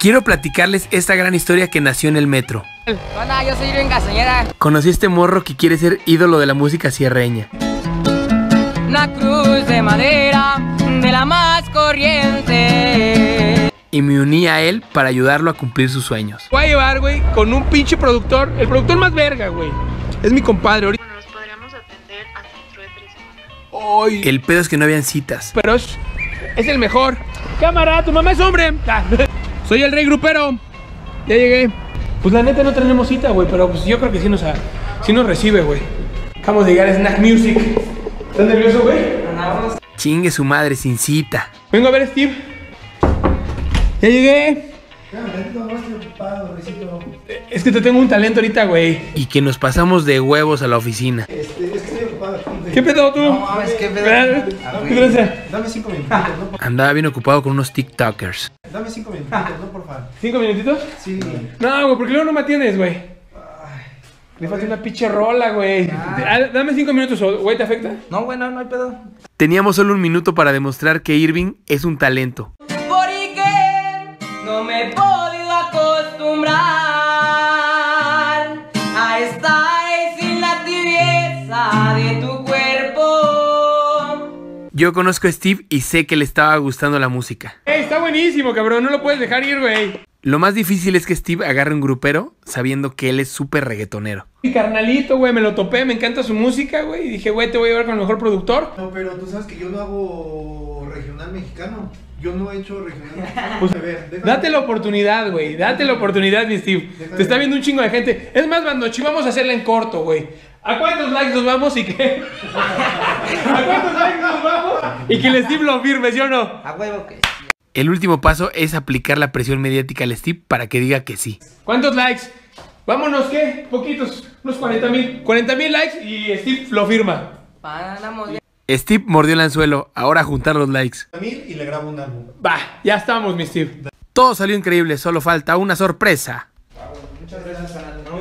Quiero platicarles esta gran historia que nació en el metro. Hola, yo soy Irving Castañeda. Conocí a este morro que quiere ser ídolo de la música sierreña. Una cruz de madera de la más corriente. Y me uní a él para ayudarlo a cumplir sus sueños. Voy a llevar, güey, con un pinche productor. El productor más verga, güey. Es mi compadre ahorita. Nos podríamos atender hasta dentro de tres semanas. El pedo es que no habían citas. pero es, es el mejor. Cámara, tu mamá es hombre. Soy el rey grupero. Ya llegué. Pues la neta no tenemos cita, güey, pero pues yo creo que sí nos, sí nos recibe, güey. Acabamos de llegar a Snack Music. ¿Estás nervioso, güey? Chingue su madre sin cita. Vengo a ver, Steve. Ya llegué. Es que te tengo un talento ahorita, güey. Y que nos pasamos de huevos a la oficina. ¿Qué pedo tú? No mames, ¿qué pedo? Dame cinco minutitos, ¿no? Por- Andaba bien ocupado con unos TikTokers. Dame cinco minutitos, ¿no? Por favor. ¿Cinco minutitos? Sí. No, güey, porque luego no me atiendes, güey. Me falta una pinche rola, güey. Ah, Dame cinco minutos, güey, ¿te afecta? No, güey, no, no hay pedo. Teníamos solo un minuto para demostrar que Irving es un talento. Porque no me he podido acostumbrar a estar sin la tibieza de tu cuerpo. Yo conozco a Steve y sé que le estaba gustando la música. ¡Ey, está buenísimo, cabrón! No lo puedes dejar ir, güey. Lo más difícil es que Steve agarre un grupero sabiendo que él es súper reggaetonero. Mi carnalito, güey, me lo topé, me encanta su música, güey. Y dije, güey, te voy a llevar con el mejor productor. No, pero tú sabes que yo no hago regional mexicano. Yo no he hecho regional mexicano. Pues, a ver, déjame- Date la oportunidad, güey. Date la oportunidad, mi Steve. Te está viendo un chingo de gente. Es más, Bandochi, vamos a hacerla en corto, güey. ¿A cuántos likes nos vamos y qué? ¿A cuántos likes nos vamos? Y que el Steve lo firme, ¿sí o no? A huevo que sí. El último paso es aplicar la presión mediática al Steve para que diga que sí. ¿Cuántos likes? Vámonos, ¿qué? Poquitos. Unos 40 mil. 40 mil likes y Steve lo firma. Vamos, Steve mordió el anzuelo, ahora a juntar los likes. Mil y le grabo un álbum. Va, ya estamos, mi Steve. Todo salió increíble, solo falta una sorpresa.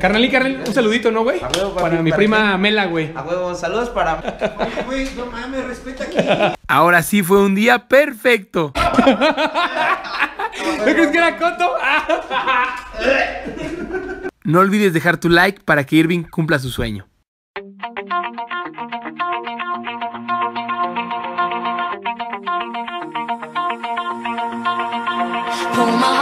Carnalí, carnal, un saludito, ¿no, güey? A huevo, papi, Para mi para prima Mela, güey. A huevo, saludos para. Oye, güey, no mames, respeta aquí. Ahora sí fue un día perfecto. ¿No crees que era coto? No olvides dejar tu like para que Irving cumpla su sueño. Pull my